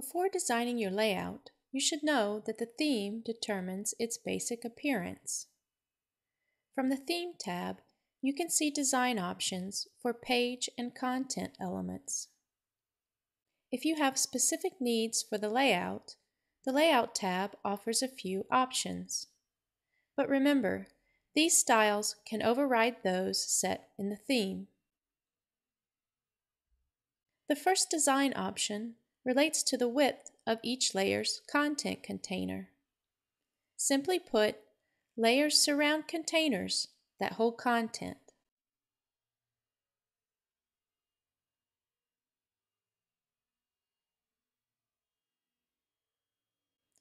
Before designing your layout, you should know that the theme determines its basic appearance. From the Theme tab, you can see design options for page and content elements. If you have specific needs for the layout, the Layout tab offers a few options. But remember, these styles can override those set in the theme. The first design option relates to the width of each layer's content container. Simply put, layers surround containers that hold content.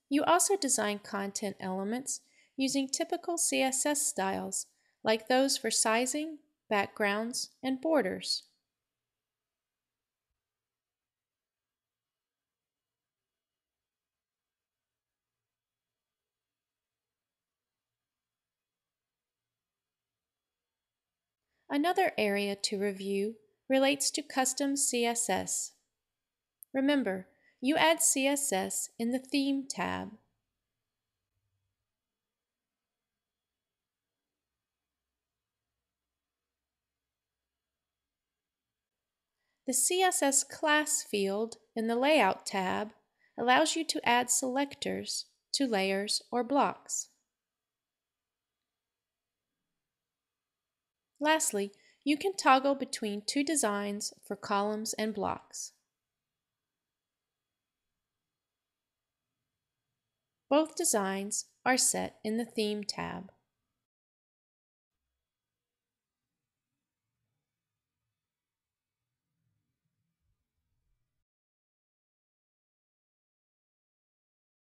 You also design content elements using typical CSS styles like those for sizing, backgrounds, and borders. Another area to review relates to custom CSS. Remember, you add CSS in the Theme tab. The CSS class field in the Layout tab allows you to add selectors to layers or blocks. Lastly, you can toggle between two designs for columns and blocks. Both designs are set in the Theme tab.